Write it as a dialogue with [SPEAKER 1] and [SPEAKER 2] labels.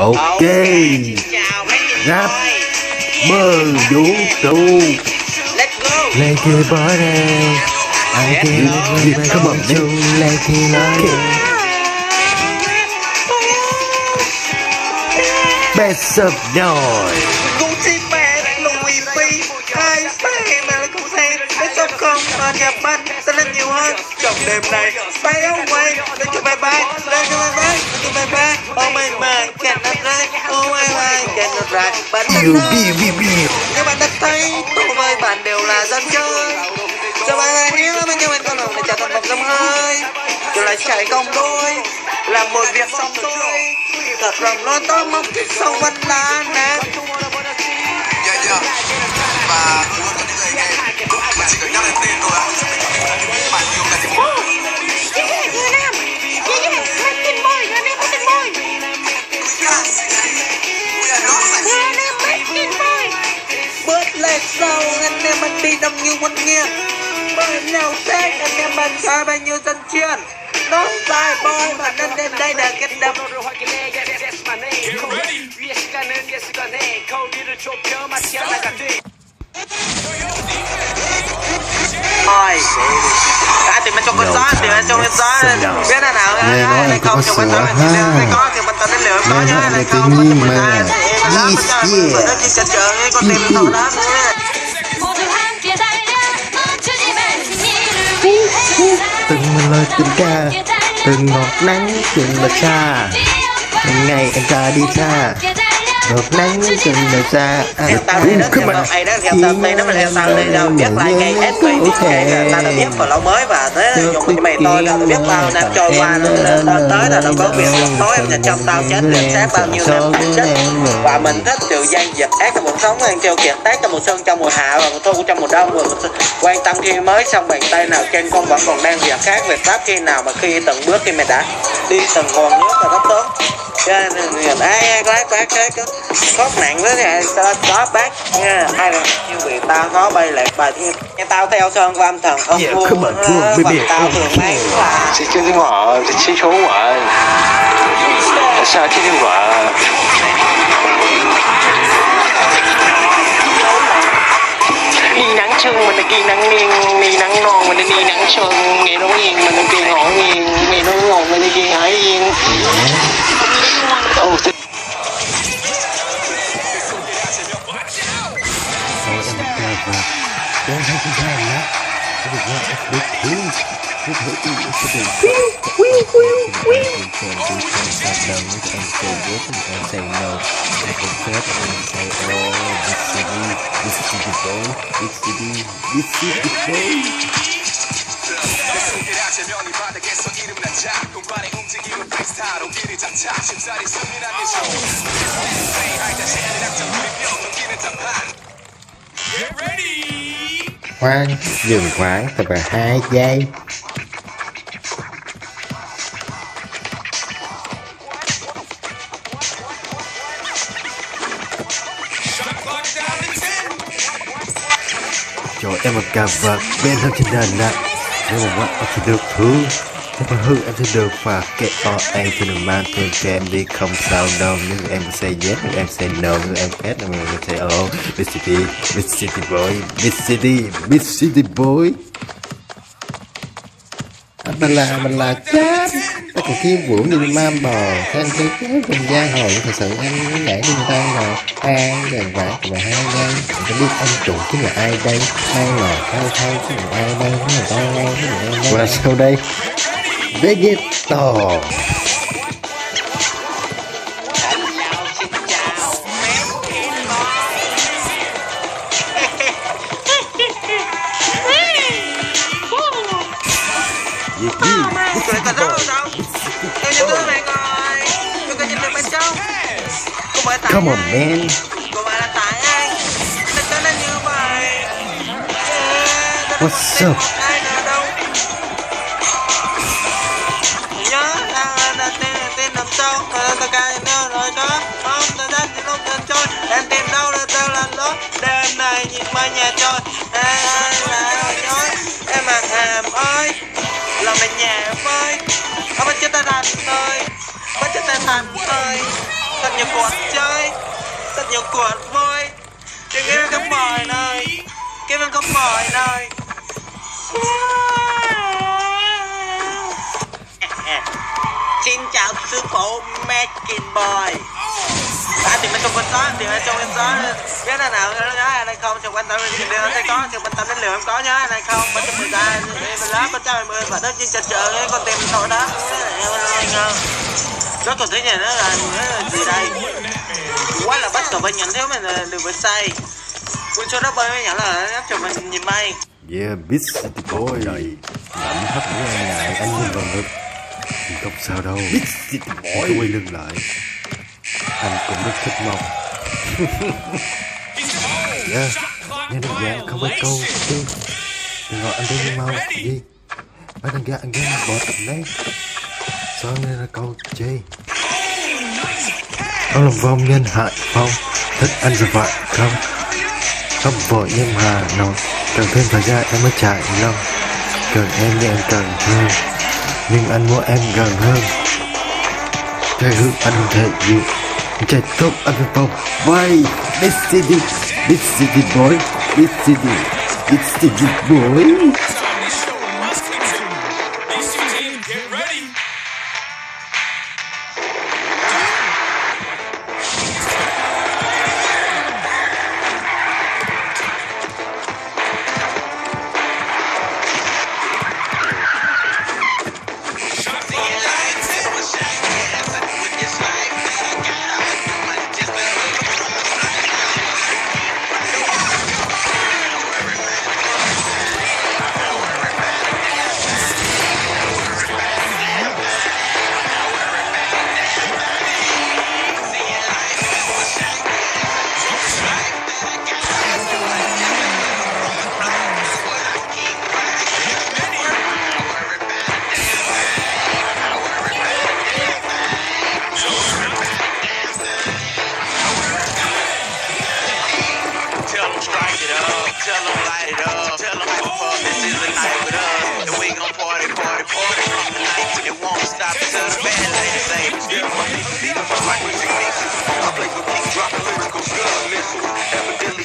[SPEAKER 1] Ok.
[SPEAKER 2] Chào mấy chị
[SPEAKER 1] Rap.
[SPEAKER 2] ơi.
[SPEAKER 1] Bơ vũ trụ.
[SPEAKER 2] Let's go.
[SPEAKER 3] Lên kia bỏ đây. Ai kia lên
[SPEAKER 1] come on,
[SPEAKER 3] kia chung Lên kia nói
[SPEAKER 1] Best of noise
[SPEAKER 2] không? Ở nhà banh Sẽ lên nhiều hơn. Trong đêm này Bay away Lên cho bye bye. Lên cho bye bye Lên cho bye bye. Oh my my Cannot ride Oh my my Cannot ride Bạn đã
[SPEAKER 1] biu
[SPEAKER 2] Các bạn đã thấy tôi với bạn đều là dân chơi. Giờ bạn là hiếu với nhau bên con lòng để trả toàn vòng dâm hơi. Rồi lại chạy công đôi Làm một việc xong xuôi Thật lòng lo tôi mong thích sông văn lá nè
[SPEAKER 4] Yeah, yeah. Và
[SPEAKER 2] đông như quân nghe Bởi nhau thế anh em mình sai bao nhiêu dân chuyên. Nó sai boy mà nên đến đây là kết đập. Thôi Đã tìm bên trong con gió tìm bên trong con gió. Biết là nào Này
[SPEAKER 3] em
[SPEAKER 2] không trong con gió. Này có thì mình tao đến có
[SPEAKER 3] Nghe
[SPEAKER 2] nhá Này không có
[SPEAKER 3] nhiên
[SPEAKER 2] mình ta Đó
[SPEAKER 1] Yes,
[SPEAKER 2] nó
[SPEAKER 1] yeah.
[SPEAKER 2] Nó chỉ cần chờ Con tim tao đó
[SPEAKER 5] ตึงมันเลยตึงแกตึง
[SPEAKER 3] หนอกนั่งตึงละชายังไงอันจะดีชา À,
[SPEAKER 2] theo tao đây đó
[SPEAKER 3] các
[SPEAKER 2] theo
[SPEAKER 3] bạn.
[SPEAKER 2] tao đây đó theo tao đây đó mà theo tao đây đâu. biết lại cái hết mày biết cái tao đã biết vào lâu mới và thế dùng cho mày tôi tao biết bao năm trôi qua nó tới tới là đâu có việc tối em nhìn trong tao chết liền sát bao nhiêu năm tao chết. và mình thích điều gian dịch ác trong cuộc sống ăn treo kiệt tác trong mùa xuân trong mùa hạ và mùa thu trong mùa đông và quan tâm khi mới xong bàn tay nào trên con vẫn còn đang việc khác việc pháp khi nào mà khi từng bước khi mày đã đi từng nguồn nước và rất tốt cho nên người ai bác bác thế có có. Nạn với này tao có bác. Nha ai là chiêu bị tao khó bay lại bài thiên nghe tao theo sơn của âm thần. Ông vua
[SPEAKER 1] ờ,
[SPEAKER 2] tao thường mấy là
[SPEAKER 6] chỉ chưa tiếng họ chỉ chỉ số quả sao chơi tiếng quả đi nắng sương mình là kỳ nắng niên đi nắng non mình là đi nắng sương nghe nó yên mình là kỳ ngõ yên nghe nó ngồi mình là kỳ hải yên
[SPEAKER 3] Khoan Dừng khoảng Thật là hai giây
[SPEAKER 1] em một cà và bên hơn trên đàn nạ Nếu mà em sẽ được thứ Nếu mà hư em sẽ được và cái o em cho đừng mang thêm cho em đi không sao đâu. Nếu em sẽ yes, nếu em sẽ no, nếu em phép, nếu em sẽ oh Big city, big city boy, big city, big city boy
[SPEAKER 3] Mình là mình là chết Tất cả kia vũ như mam bò Thanh cái chết cùng giang hồ Thật sự anh nhảy đi tay rồi Hai gần vạn và hai Mình phải biết ông chủ chính là ai đây Hai lò thao thao chính là ai đây Cái người ta đây Cái người ta đây Và sau đây Vegeto
[SPEAKER 1] Gì kia Come on, man. What's up?
[SPEAKER 2] có tin ai nữa đâu Nhớ là là rồi đó Không tôi đã thì không tên trôi Em tìm đâu là Đêm này nhà là Em hàm ơi Lòng mình nhà với, Ông chết ta thành ơi Bắt chết ta thành ơi Thật nhiều quạt chơi Thật nhiều quạt vui đừng nghe không mỏi này, cái không mỏi này. Xin chào sư phụ Mekin Boy. À thì mình trong con gió thì trong con gió biết là nào nó nhá anh không? Trong quan tâm thì đưa sẽ có. Trong quan tâm đến liều em có nhá anh không? Bên trong mười ra mình lá bên trăm mười và đất trên chợ chợ cái con tìm thôi đó rất còn thấy nhà nó là gì đây? Quá là bất ngờ bên nhận thiếu mình được với say. Quân số đó bơi với nhận là áp cho mình nhìn may
[SPEAKER 1] Yeah, Big City Boy. Trời, lạnh hấp của em ngại anh nhìn vào ngực Nhưng không sao đâu. Big City Boy. Quay lưng lại. Anh cũng rất thích mong. Yeah, nghe được dạng không phải câu chứ. Đừng gọi anh như mau Gì Anh đang gạt anh ghen bỏ tập đấy Sao nên là câu chi Ông làm vong nhân hại phong. Thích ăn dược vậy không? Không vội nhưng mà nó Cần thêm thời gian em mới chạy lâu. Cần em thì em cần hơn, Nhưng anh muốn em gần hơn. Trái hư anh không thể dịu. Chạy tốt anh phải phong Vai This City This City boy This City This City boy
[SPEAKER 4] Tell them light it up. Tell them up. This is the night with us. And we gon' party, party, party from the night. It won't stop until the bad ladies say. Beautiful, beautiful, like music mixes. I play with king, drop lyrical gun missiles. Evidently.